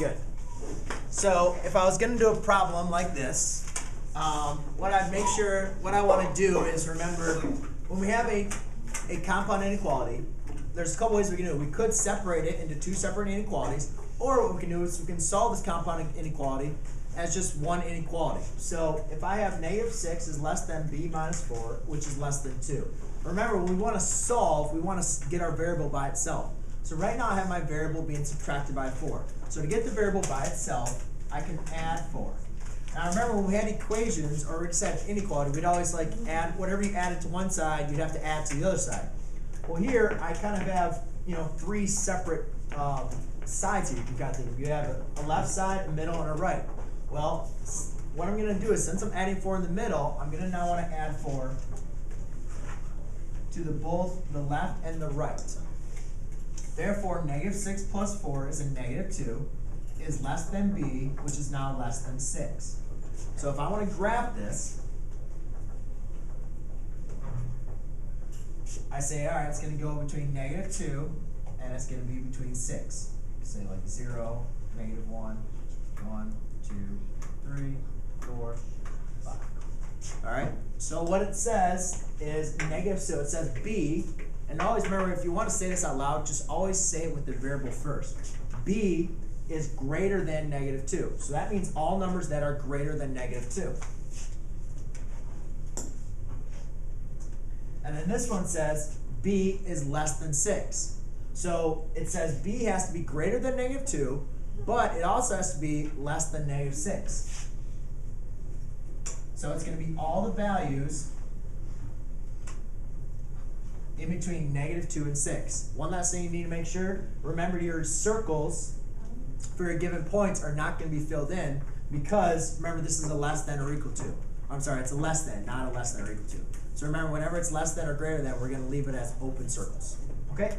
Good. So if I was going to do a problem like this, um, what I'd make sure, what I want to do is remember when we have a, a compound inequality, there's a couple ways we can do it. We could separate it into two separate inequalities, or what we can do is we can solve this compound inequality as just one inequality. So if I have negative 6 is less than b minus 4, which is less than 2. Remember, when we want to solve, we want to get our variable by itself. So right now I have my variable being subtracted by 4. So to get the variable by itself, I can add 4. Now remember when we had equations or we had inequality, we'd always like add whatever you added to one side, you'd have to add to the other side. Well here I kind of have you know three separate um, sides here you can kind of think of. You have a, a left side, a middle, and a right. Well, what I'm going to do is since I'm adding 4 in the middle, I'm going to now want to add 4 to the both the left and the right. Therefore, negative 6 plus 4 is a negative 2, is less than b, which is now less than 6. So if I want to graph this, I say, all right, it's going to go between negative 2 and it's going to be between 6. Say like 0, negative 1, 1, 2, 3, 4, 5. All right, so what it says is negative, so it says b, and always remember if you want to say this out loud, just always say it with the variable first. b is greater than negative 2. So that means all numbers that are greater than negative 2. And then this one says b is less than 6. So it says b has to be greater than negative 2, but it also has to be less than negative 6. So it's going to be all the values in between negative 2 and 6. One last thing you need to make sure, remember your circles for your given points are not going to be filled in because, remember, this is a less than or equal to. I'm sorry, it's a less than, not a less than or equal to. So remember, whenever it's less than or greater than, we're going to leave it as open circles. Okay?